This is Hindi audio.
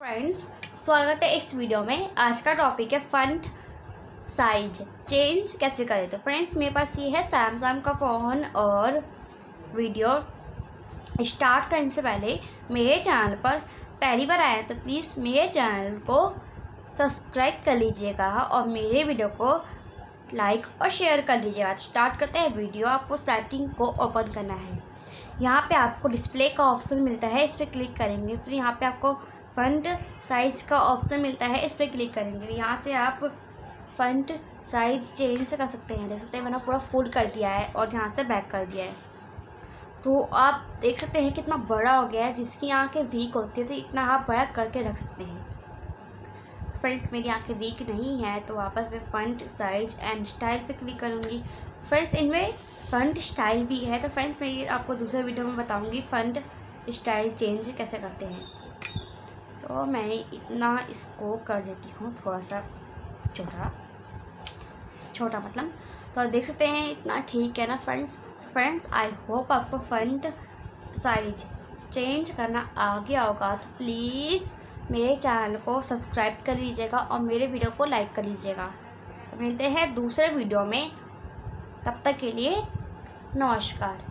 फ्रेंड्स स्वागत है इस वीडियो में। आज का टॉपिक है फंट साइज़ चेंज कैसे करें? तो फ्रेंड्स मेरे पास ये है सैमसंग का फ़ोन और वीडियो स्टार्ट करने से पहले मेरे चैनल पर पहली बार आया तो प्लीज़ मेरे चैनल को सब्सक्राइब कर लीजिएगा और मेरे वीडियो को लाइक और शेयर कर लीजिएगा। स्टार्ट करते हैं वीडियो आपको सेटिंग को ओपन करना है। यहाँ पे आपको डिस्प्ले का ऑप्शन मिलता है, इस पर क्लिक करेंगे, फिर यहाँ पे आपको फ़ंट साइज़ का ऑप्शन मिलता है, इस पर क्लिक करेंगे। यहाँ से आप फ़ंट साइज़ चेंज कर सकते हैं। देख सकते हैं, मैंने पूरा फुल कर दिया है और यहाँ से बैक कर दिया है। तो आप देख सकते हैं कितना बड़ा हो गया है, जिसकी आँखें वीक होती है तो इतना आप बड़ा करके रख सकते हैं। फ्रेंड्स, मेरी आँखें वीक नहीं है तो वापस मैं फ़ंट साइज़ एंड स्टाइल पे क्लिक करूँगी। फ्रेंड्स, इनमें फ़ंट स्टाइल भी है तो फ्रेंड्स, मैं आपको दूसरे वीडियो में बताऊँगी फ़ंट स्टाइल चेंज कैसे करते हैं। तो मैं इतना इसको कर देती हूँ थोड़ा सा छोटा छोटा मतलब। तो देख सकते हैं, इतना ठीक है ना फ्रेंड्स फ्रेंड्स आई होप आपको फ्रंट साइज़ चेंज करना आ गया होगा तो प्लीज़ मेरे चैनल को सब्सक्राइब कर लीजिएगा और मेरे वीडियो को लाइक कर लीजिएगा। तो मिलते हैं दूसरे वीडियो में। तब तक के लिए नमस्कार।